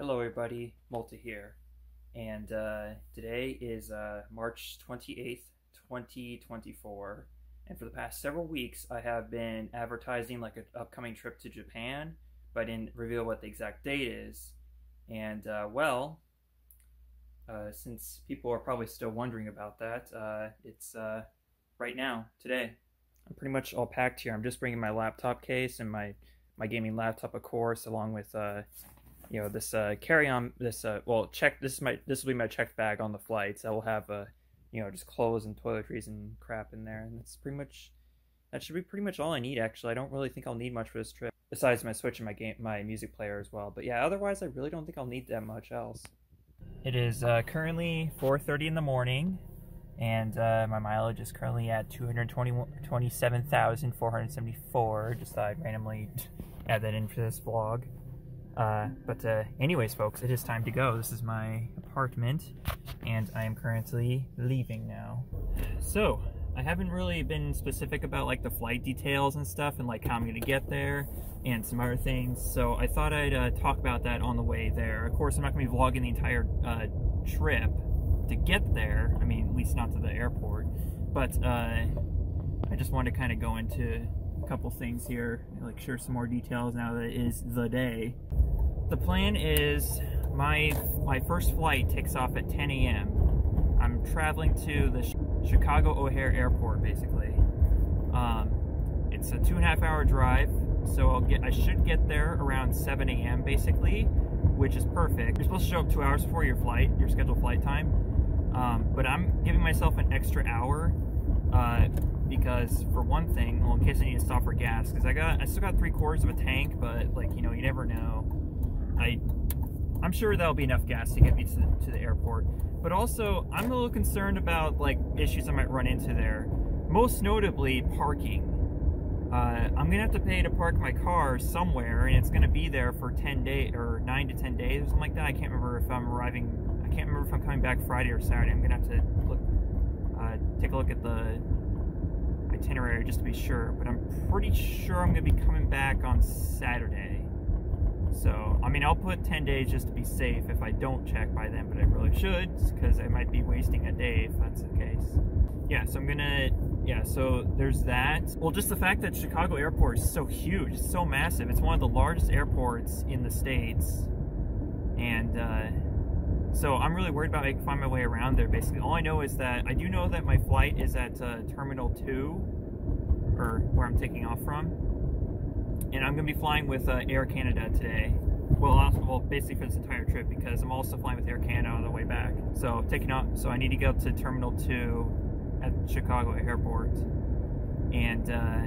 Hello, everybody. Malta here, and uh, today is uh, March 28th, 2024. And for the past several weeks, I have been advertising like an upcoming trip to Japan, but I didn't reveal what the exact date is. And uh, well, uh, since people are probably still wondering about that, uh, it's uh, right now, today. I'm pretty much all packed here. I'm just bringing my laptop case and my my gaming laptop, of course, along with you know this uh, carry-on. This uh, well, check. This is my this will be my checked bag on the flights. I will have uh, you know just clothes and toiletries and crap in there, and that's pretty much that should be pretty much all I need. Actually, I don't really think I'll need much for this trip besides my Switch and my game my music player as well. But yeah, otherwise, I really don't think I'll need that much else. It is uh, currently 4:30 in the morning, and uh, my mileage is currently at 227,474. Just thought I'd randomly add that in for this vlog. Uh, but uh, anyways, folks, it is time to go. This is my apartment, and I am currently leaving now. So, I haven't really been specific about like the flight details and stuff, and like how I'm gonna get there, and some other things. So I thought I'd uh, talk about that on the way there. Of course, I'm not gonna be vlogging the entire uh, trip to get there. I mean, at least not to the airport. But uh, I just wanted to kind of go into couple things here, like share some more details now that it is the day. The plan is my my first flight takes off at 10 a.m. I'm traveling to the Chicago O'Hare Airport, basically. Um, it's a two and a half hour drive, so I'll get I should get there around 7 a.m. basically, which is perfect. You're supposed to show up two hours before your flight, your scheduled flight time. Um, but I'm giving myself an extra hour uh, because, for one thing, well, in case I need to stop for gas, because I got I still got three quarters of a tank, but like you know, you never know. I I'm sure that'll be enough gas to get me to, to the airport. But also, I'm a little concerned about like issues I might run into there. Most notably, parking. Uh, I'm gonna have to pay to park my car somewhere, and it's gonna be there for 10 days or 9 to 10 days or something like that. I can't remember if I'm arriving. I can't remember if I'm coming back Friday or Saturday. I'm gonna have to look, uh, take a look at the itinerary just to be sure. But I'm pretty sure I'm gonna be coming back on Saturday. So, I mean, I'll put 10 days just to be safe if I don't check by then, but I really should because I might be wasting a day if that's the case. Yeah, so I'm gonna, yeah, so there's that. Well, just the fact that Chicago Airport is so huge, it's so massive. It's one of the largest airports in the States. And, uh, so I'm really worried about making find my way around there. Basically, all I know is that I do know that my flight is at uh, Terminal 2, or where I'm taking off from and I'm going to be flying with uh, Air Canada today. Well, also, well, basically for this entire trip because I'm also flying with Air Canada on the way back. So taking off, so I need to go to Terminal Two at Chicago Airport, and uh,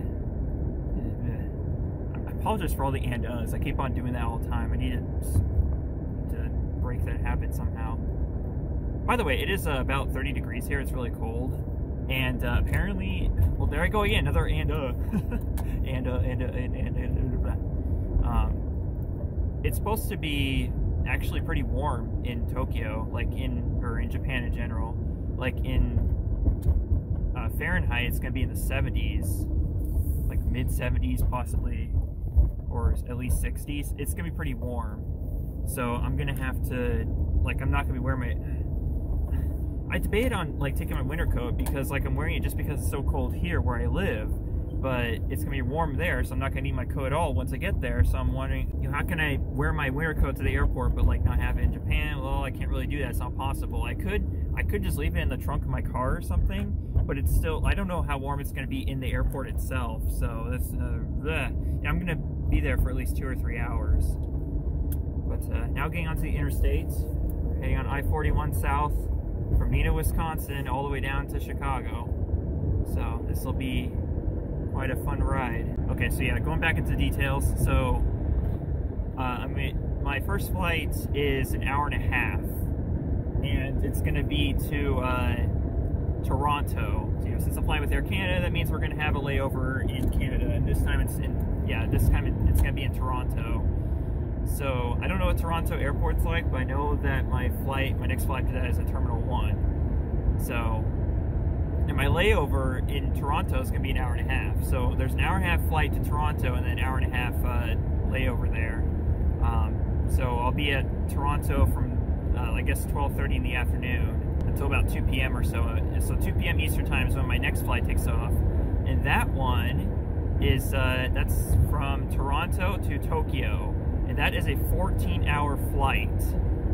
I apologize for all the and uhs. I keep on doing that all the time. I need to break that habit somehow. By the way, it is uh, about 30 degrees here. It's really cold. And uh, apparently, well, there I go again, another and uh, and uh, and uh, and and, and uh, um, it's supposed to be actually pretty warm in Tokyo, like in or in Japan in general. Like in uh, Fahrenheit, it's gonna be in the 70s, like mid 70s possibly, or at least 60s. It's gonna be pretty warm. So I'm gonna have to, like, I'm not gonna be wearing my I debate on like taking my winter coat because like I'm wearing it just because it's so cold here where I live, but it's gonna be warm there, so I'm not gonna need my coat at all once I get there. So I'm wondering, you know, how can I wear my winter coat to the airport but like not have it in Japan? Well, I can't really do that. It's not possible. I could, I could just leave it in the trunk of my car or something, but it's still, I don't know how warm it's gonna be in the airport itself. So that's, uh, I'm gonna be there for at least two or three hours. But uh, now getting onto the interstate, heading on I-41 south from Neenah, Wisconsin, all the way down to Chicago. So this will be quite a fun ride. Okay, so yeah, going back into details. So uh, I mean, my first flight is an hour and a half, and it's going to be to uh, Toronto. So, you know, since I'm flying with Air Canada, that means we're going to have a layover in Canada, and this time it's in yeah, this time it's going to be in Toronto. So I don't know what Toronto airport's like, but I know that my flight, my next flight to that is at Terminal 1. So, and my layover in Toronto is going to be an hour and a half. So there's an hour and a half flight to Toronto and then an hour and a half uh, layover there. Um, so I'll be at Toronto from uh, I guess 12:30 in the afternoon until about 2 p.m. or so. So 2 p.m. Eastern time is when my next flight takes off, and that one is uh, that's from Toronto to Tokyo, and that is a 14-hour flight.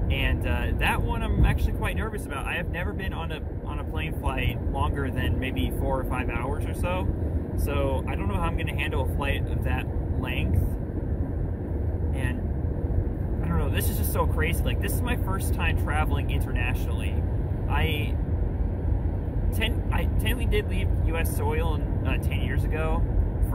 And uh, that one I'm actually quite nervous about. I have never been on a on a plane flight longer than maybe four or five hours or so. So I don't know how I'm going to handle a flight of that length. And I don't know, this is just so crazy. Like, this is my first time traveling internationally. I, ten, I technically did leave U.S. soil uh, 10 years ago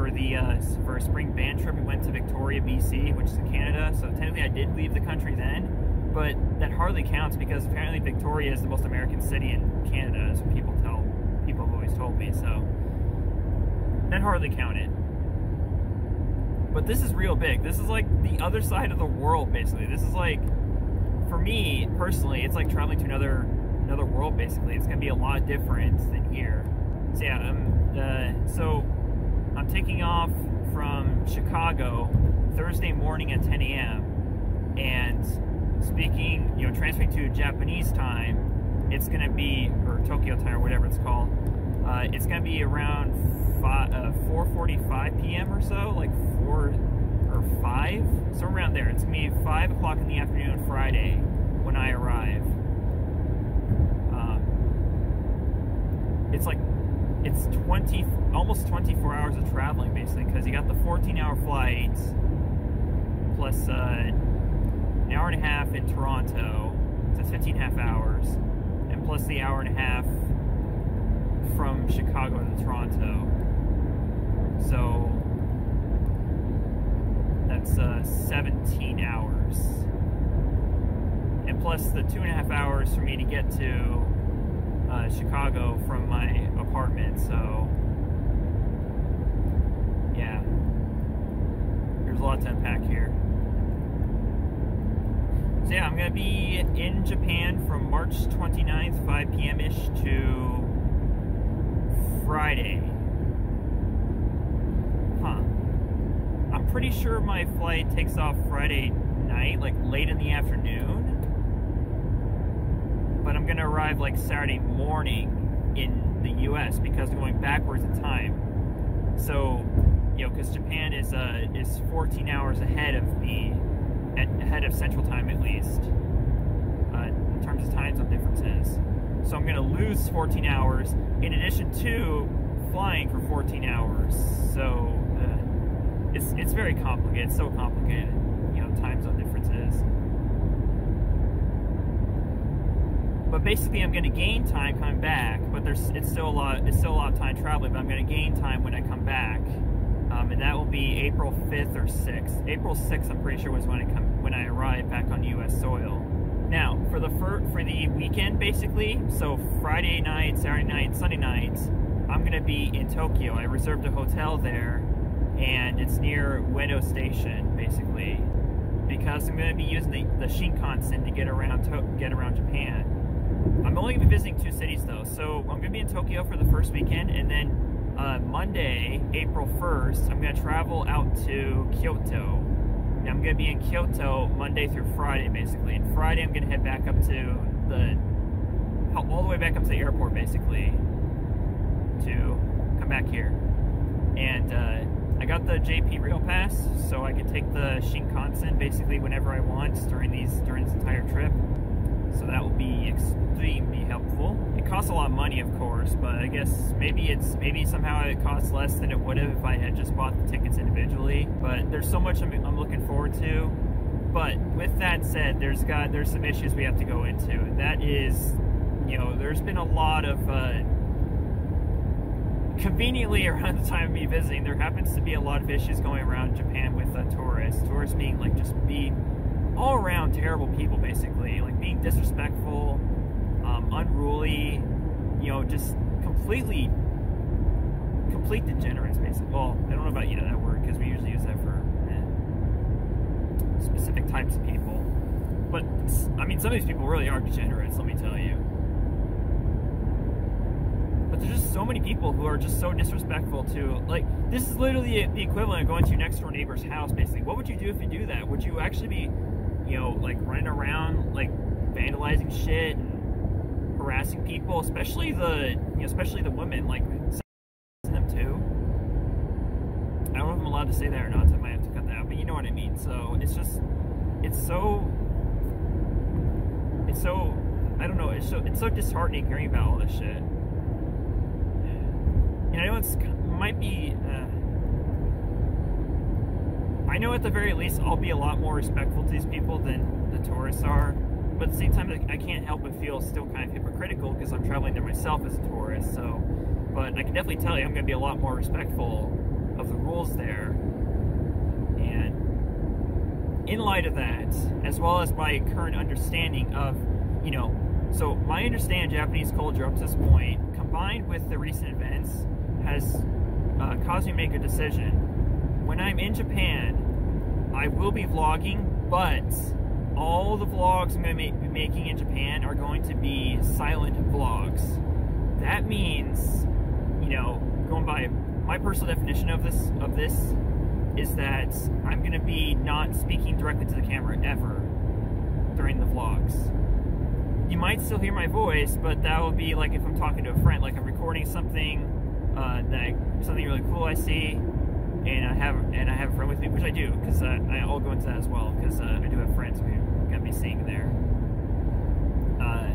for the uh, for a spring band trip. We went to Victoria, BC, which is in Canada. So technically, I did leave the country then but that hardly counts because apparently Victoria is the most American city in Canada, as people tell people have always told me. So that hardly counted. But this is real big. This is like the other side of the world, basically. This is like, for me personally, it's like traveling to another another world. Basically, it's gonna be a lot different than here. So yeah, um, uh, so I'm taking off from Chicago Thursday morning at 10 a.m. and speaking, you know, transferring to Japanese time, it's going to be, or Tokyo time, or whatever it's called, uh, it's going to be around five, uh, 4.45 p.m. or so, like 4 or 5, so around there. It's going to be 5 o'clock in the afternoon on Friday when I arrive. Um, it's like, it's 20, almost 24 hours of traveling, basically, because you got the 14-hour flight, plus, uh, an hour and a half in Toronto, it's 15 and a half hours, and plus the hour and a half from Chicago to Toronto. So that's uh, 17 hours. And plus the two and a half hours for me to get to uh, Chicago from my apartment, so yeah. There's a lot to unpack here. So yeah, I'm to be in Japan from March 29th, 5 p.m.-ish to Friday. Huh. I'm pretty sure my flight takes off Friday night, like late in the afternoon. But I'm to arrive like Saturday morning in the U.S. because I'm going backwards in time. So, you know, because Japan is uh, is 14 hours ahead of me ahead of Central Time at least, uh, in terms of time zone differences. So I'm going to lose 14 hours in addition to flying for 14 hours. So uh, it's it's very complicated. It's so complicated, you know, time zone differences. Basically, I'm going to gain time coming back. But there's it's still a lot. It's still a lot of time traveling. But I'm going to gain time when I come back um, and that will be April 5th or 6th. April 6th, I'm pretty sure, was when I come when I arrived back on U.S. soil. Now, for the for, for the weekend, basically, so Friday night, Saturday night, Sunday night, I'm going to be in Tokyo. I reserved a hotel there, and it's near Ueno Station, basically, because I'm going to be using the, the Shinkansen to get around to, get around Japan. I'm only going to be visiting two cities, though, so I'm going to be in Tokyo for the first weekend, and then uh, Monday, April 1st, I'm going to travel out to Kyoto. And I'm going to be in Kyoto Monday through Friday, basically. And Friday, I'm going to head back up to the, all the way back up to the airport, basically, to come back here. And uh, I got the JP Rail Pass, so I can take the Shinkansen basically whenever I want during these during this entire trip. So that will be extremely helpful. It costs a lot of money, of course, but I guess maybe it's maybe somehow it costs less than it would have if I had just bought the tickets individually. But there's so much I'm, I'm looking forward to. But with that said, there's got there's some issues we have to go into. That is, you know, there's been a lot of uh, conveniently around the time of me visiting, there happens to be a lot of issues going around Japan with uh, tourists. Tourists being like just being all around terrible people, basically, like being disrespectful, um, unruly, you know, just completely, complete degenerates, basically. Well, I don't know about you know that word because we usually use that for eh, specific types of people. But I mean, some of these people really are degenerates. Let me tell you. But there's just so many people who are just so disrespectful to like this is literally the equivalent of going to your next door neighbor's house basically what would you do if you do that would you actually be you know, like running around, like vandalizing shit and harassing people, especially the, you know, especially the women, like them too. I don't know if I'm allowed to say that or not, so I might have to cut that out, but you know what I mean. So it's just, it's so, it's so, I don't know, it's so, it's so disheartening hearing about all this shit. And I know it's might be. Uh, I know at the very least I'll be a lot more respectful to these people than the tourists are, but at the same time I can't help but feel still kind of hypocritical because I'm traveling there myself as a tourist. So, but I can definitely tell you I'm going to be a lot more respectful of the rules there. And in light of that, as well as my current understanding of, you know, so my understanding of Japanese culture up to this point, combined with the recent events, has uh, caused me to make a decision. When I'm in Japan, I will be vlogging, but all the vlogs I'm going to be making in Japan are going to be silent vlogs. That means, you know, going by my personal definition of this of this is that I'm going to be not speaking directly to the camera ever during the vlogs. You might still hear my voice, but that will be like if I'm talking to a friend, like I'm recording something uh, that something really cool I see, and I have and I have a friend with me, which I do, because uh, I'll go into that as well, because uh, I do have friends who are gonna be seeing there. Uh,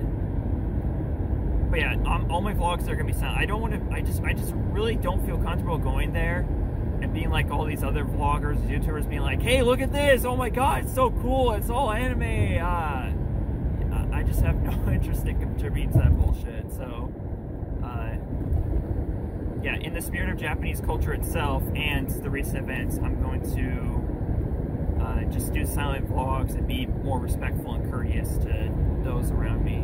but yeah, um, all my vlogs are gonna be silent. I don't want to. I just I just really don't feel comfortable going there and being like all these other vloggers, YouTubers, being like, "Hey, look at this! Oh my God, it's so cool! It's all anime." Uh, I just have no interest in contributing to that bullshit. So yeah, in the spirit of Japanese culture itself and the recent events, I'm going to uh, just do silent vlogs and be more respectful and courteous to those around me.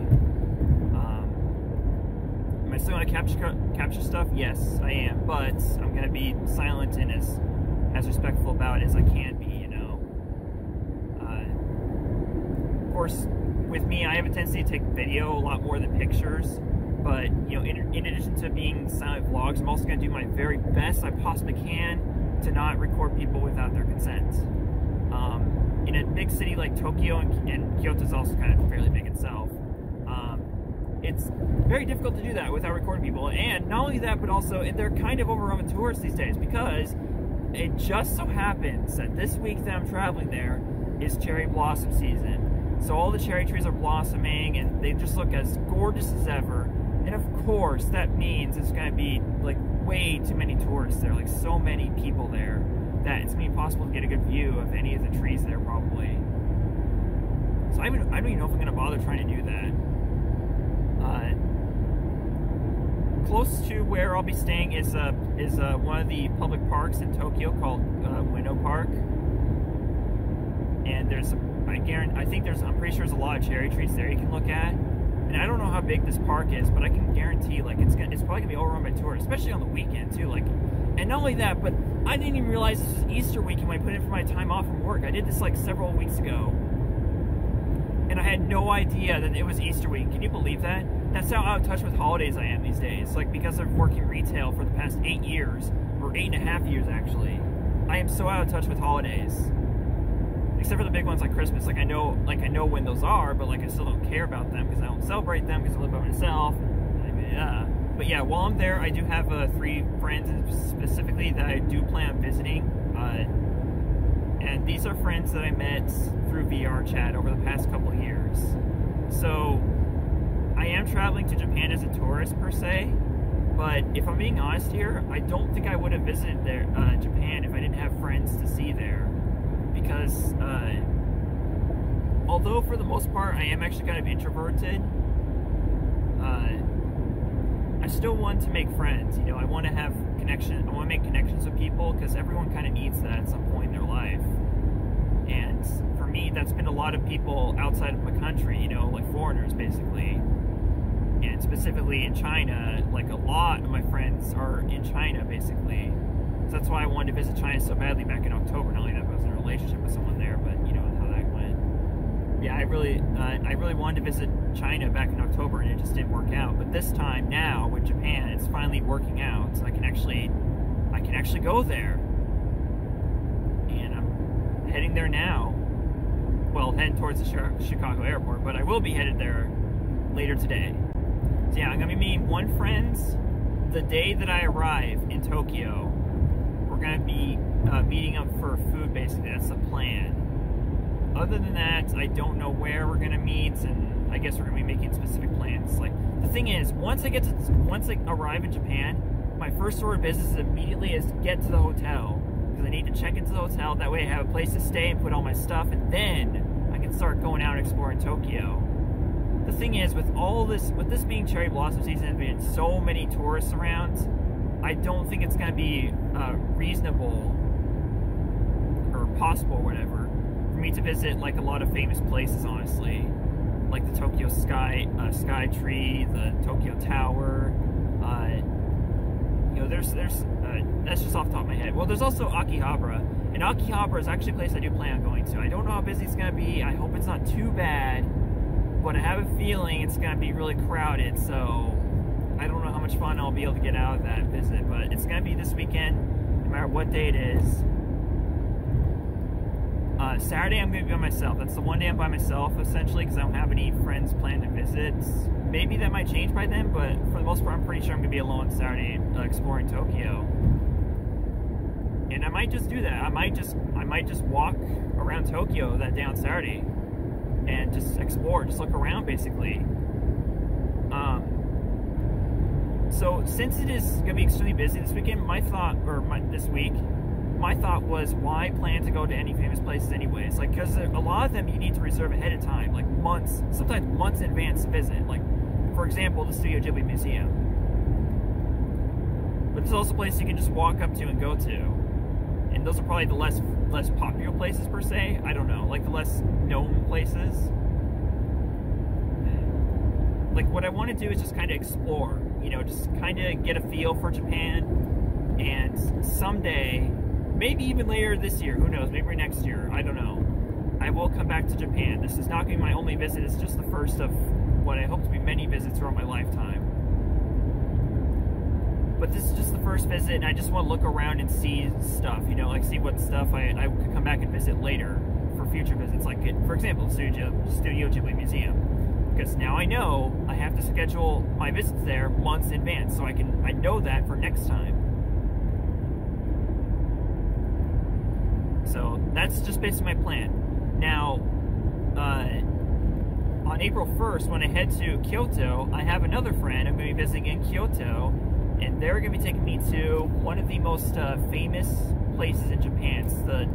Um, am I still going to capture capture stuff? Yes, I am, but I'm going to be silent and as as respectful about it as I can be. You know. Uh, of course, with me, I have a tendency to take video a lot more than pictures. But, you know, in, in addition to being silent vlogs, I'm also going to do my very best I possibly can to not record people without their consent. Um, in a big city like Tokyo, and, and Kyoto is also kind of fairly big itself, um, it's very difficult to do that without recording people. And not only that, but also they're kind of overrun with tourists these days because it just so happens that this week that I'm traveling there is cherry blossom season. So all the cherry trees are blossoming and they just look as gorgeous as ever. And of course, that means it's going to be like way too many tourists there, like so many people there, that it's going to be impossible to get a good view of any of the trees there, probably. So I, I don't even know if I'm going to bother trying to do that. Uh, close to where I'll be staying is uh, is uh, one of the public parks in Tokyo called uh, Ueno Park, and there's I guarantee I think there's I'm pretty sure there's a lot of cherry trees there you can look at. And I don't know how big this park is, but I can guarantee like it's gonna, it's probably gonna be overrun by tourists, especially on the weekend too. Like, and not only that, but I didn't even realize this was Easter weekend when I put in for my time off from work. I did this like several weeks ago, and I had no idea that it was Easter week. Can you believe that? That's how out of touch with holidays I am these days. Like because of working retail for the past eight years, or eight and a half years actually, I am so out of touch with holidays except for the big ones like Christmas. Like I know, like I know when those are, but like I still don't care about them because I don't celebrate them because I live by myself. Yeah. But yeah, while I'm there, I do have uh, three friends specifically that I do plan on visiting. Uh, and these are friends that I met through VRChat over the past couple years. So I am traveling to Japan as a tourist per se, but if I'm being honest here, I don't think I would have visited there uh, Japan if I didn't have friends to see there because uh, although for the most part I am actually kind of introverted, uh, I still want to make friends. You know, I want to have connection. I want to make connections with people because everyone kind of needs that at some point in their life. And for me, that's been a lot of people outside of my country. You know, like foreigners, basically. And specifically in China, like a lot of my friends are in China, basically. So that's why I wanted to visit China so badly back in October. Not only that, was in a relationship with someone there, but you know how that went. Yeah, I really, uh, I really wanted to visit China back in October, and it just didn't work out. But this time, now with Japan, it's finally working out. So I can actually, I can actually go there, and I'm heading there now. well, heading towards the Chicago airport, but I will be headed there later today. So yeah, I'm gonna be meeting one friend the day that I arrive in Tokyo. We're gonna be uh, meeting up for food, basically. That's the plan. Other than that, I don't know where we're gonna meet, and I guess we're gonna be making specific plans. Like the thing is, once I get to once I arrive in Japan, my first order of business is immediately is get to the hotel because I need to check into the hotel. That way, I have a place to stay and put all my stuff, and then I can start going out and exploring Tokyo. The thing is, with all this, with this being cherry blossom season and being so many tourists around, I don't think it's going to be uh, reasonable possible, or whatever, for me to visit like a lot of famous places. Honestly, like the Tokyo Sky uh, Sky Tree, the Tokyo Tower. Uh, you know, there's there's uh, that's just off the top of my head. Well, there's also Akihabara, and Akihabara is actually a place I do plan on going to. I don't know how busy it's gonna be. I hope it's not too bad, but I have a feeling it's gonna be really crowded. So I don't know how much fun I'll be able to get out of that visit, but it's gonna be this weekend, no matter what day it is. Uh, Saturday I'm going to be by myself. That's the one day I'm by myself, essentially, because I don't have any friends planned to visit. Maybe that might change by then, but for the most part, I'm pretty sure I'm going to be alone Saturday uh, exploring Tokyo. And I might just do that. I might just I might just walk around Tokyo that day on Saturday and just explore, just look around, basically. Um, so since it is going to be extremely busy this weekend, my thought, or my, this week, my thought was, why plan to go to any famous places anyways? Like, because a lot of them you need to reserve ahead of time, like months, sometimes months in advance to visit. Like, for example, the Studio Ghibli Museum. But there's also places you can just walk up to and go to. And those are probably the less less popular places per se. I don't know, like the less known places. Like what I want to do is just kind of explore, you know, just kind of get a feel for Japan, and someday maybe even later this year, who knows, maybe next year, I don't know. I will come back to Japan. This is not going to be my only visit, it's just the first of what I hope to be many visits throughout my lifetime. But this is just the first visit, and I just want to look around and see stuff, you know, like see what stuff I, I could come back and visit later for future visits. Like, for example, Studio, Studio Ghibli Museum. Because now I know I have to schedule my visits there months in advance, so I can I know that for next time. So that's just basically my plan. Now, uh, on April 1st, when I head to Kyoto, I have another friend I'm going to be visiting in Kyoto, and they're going to be taking me to one of the most uh, famous places in Japan. It's the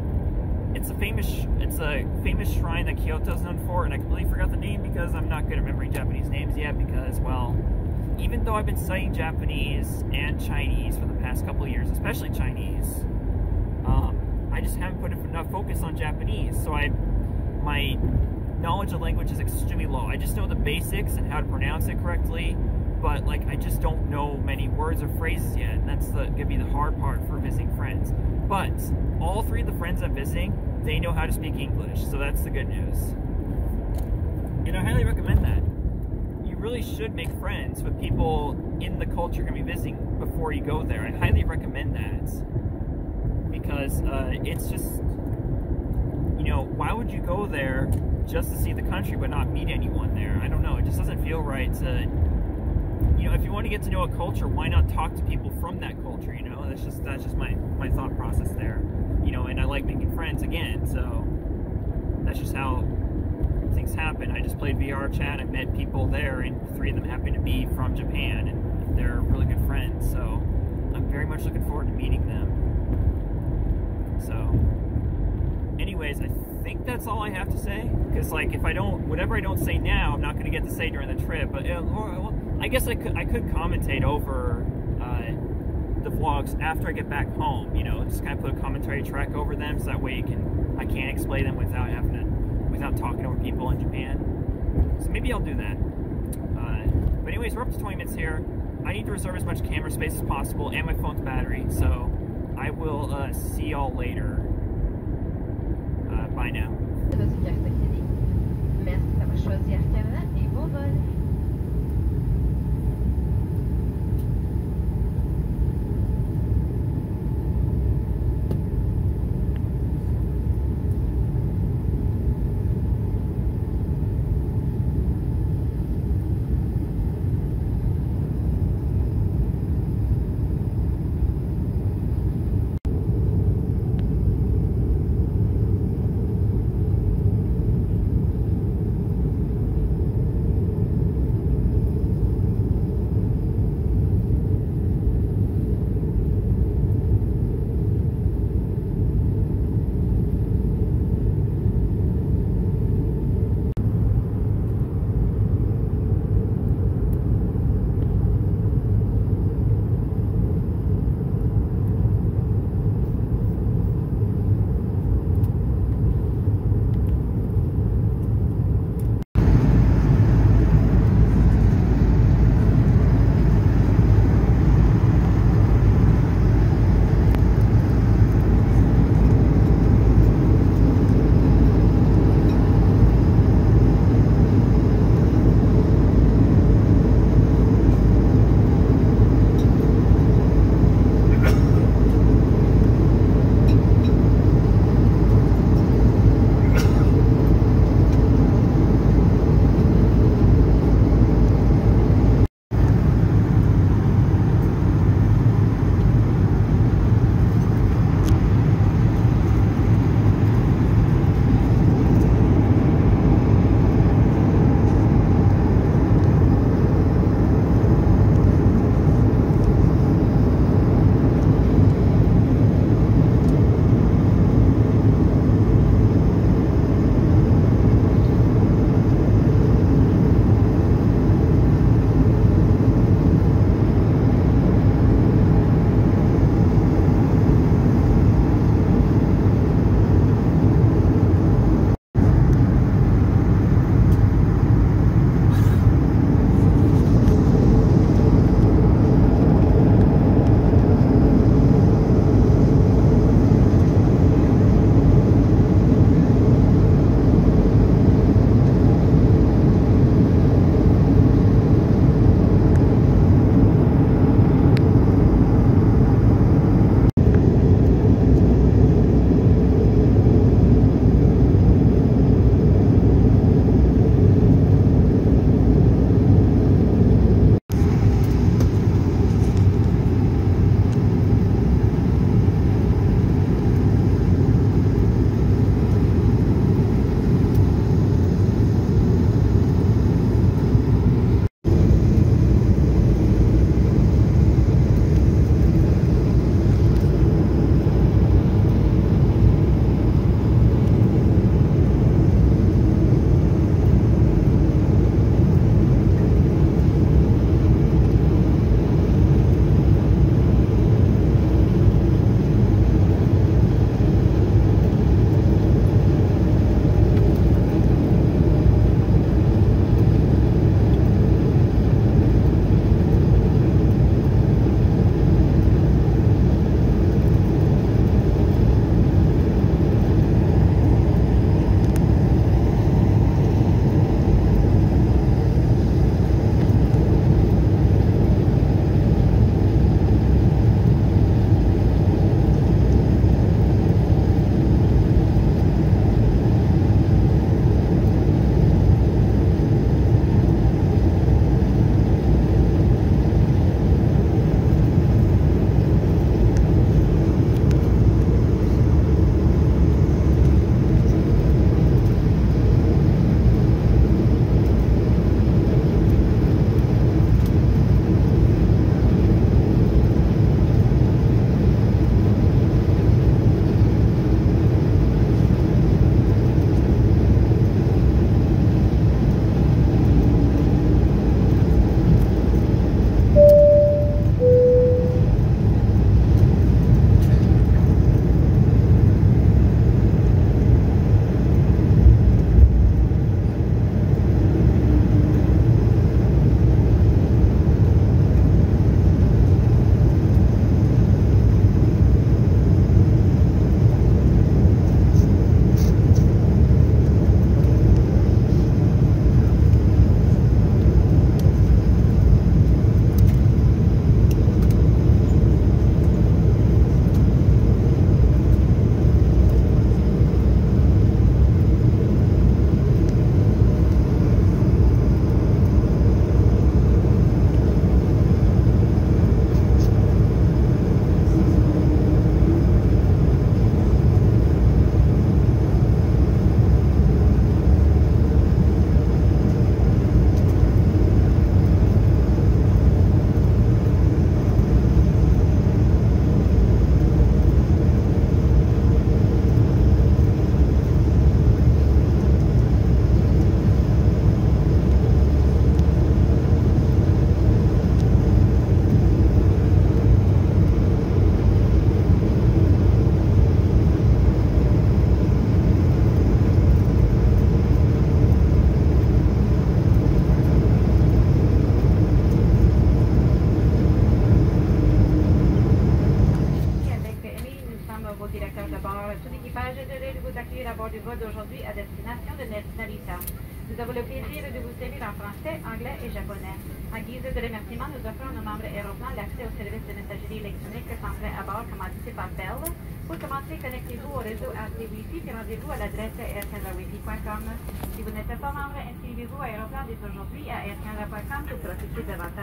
it's a famous it's a famous shrine that Kyoto's known for, and I completely forgot the name because I'm not good at remembering Japanese names yet. Because well, even though I've been studying Japanese and Chinese for the past couple years, especially Chinese, I just haven't put enough focus on Japanese, so I my knowledge of language is extremely low. I just know the basics and how to pronounce it correctly, but like I just don't know many words or phrases yet. And that's the, gonna be the hard part for visiting friends. But all three of the friends I'm visiting, they know how to speak English, so that's the good news. And I highly recommend that. You really should make friends with people in the culture you're gonna be visiting before you go there. I highly recommend that because uh, it's just, you know, why would you go there just to see the country but not meet anyone there? I don't know. It just doesn't feel right to, you know, if you want to get to know a culture, why not talk to people from that culture? You know, that's just that's just my my thought process there. You know, and I like making friends again, so that's just how things happen. I just played VRChat. I met people there, and three of them happen to be from Japan, and they're really good friends. So I'm very much looking forward to meeting them. So, anyways, I think that's all I have to say. Because, like, if I don't, whatever I don't say now, I'm not going to get to say during the trip. But uh, well, I guess I could, I could commentate over uh, the vlogs after I get back home. You know, just kind of put a commentary track over them, so that way you can, I can't explain them without having to, without talking over people in Japan. So maybe I'll do that. Uh, but anyways, we're up to 20 minutes here. I need to reserve as much camera space as possible and my phone's battery. So I will uh, see y'all later. Now.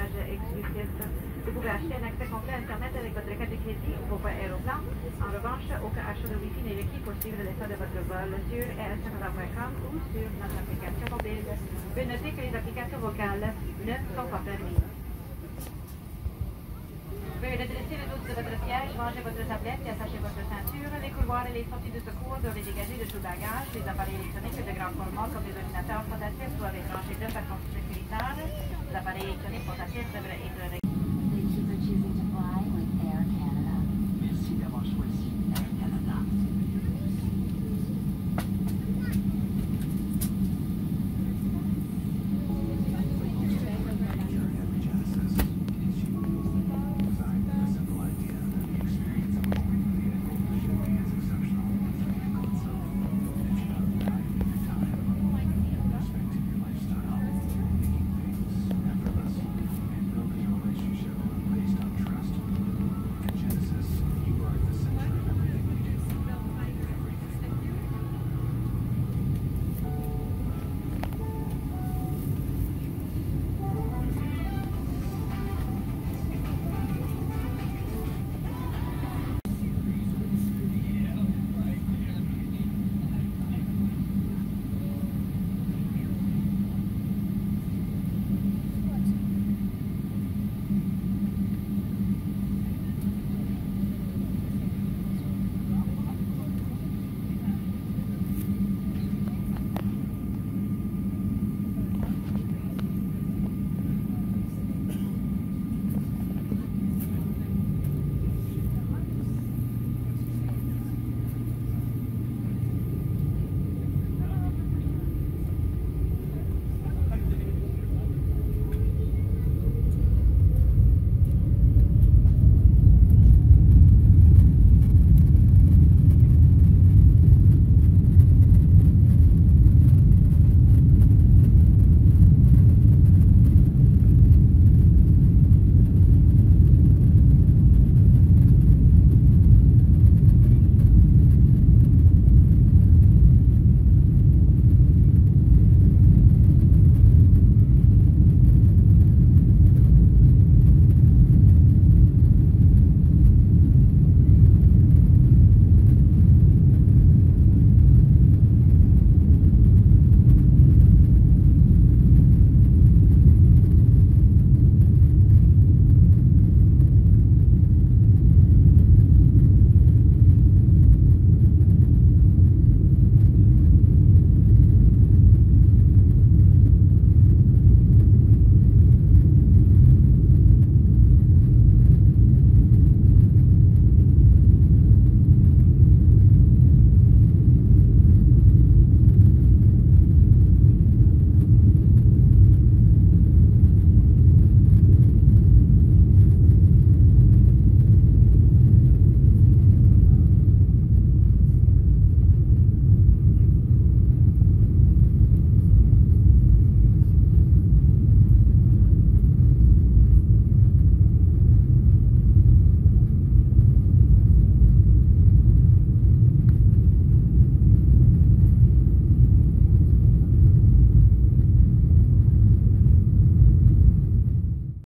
Vous pouvez acheter un accès complet à Internet avec votre carte de crédit ou vos Aéroplan. En revanche, aucun achat de Wi-Fi n'est requis pour suivre l'état de votre vol sur aircanada.com ou sur notre application mobile. Veuillez noter que les applications vocales ne sont pas permises. Veuillez redresser le dos de votre siège, rangez votre tablette et attachez votre ceinture. Les couloirs et les sorties de secours doivent être dégagés de tout bagage. Les appareils électroniques de grand format comme les ordinateurs portatifs doivent être rangés de façon sécuritaire. la pareja, no importa, siempre, pero,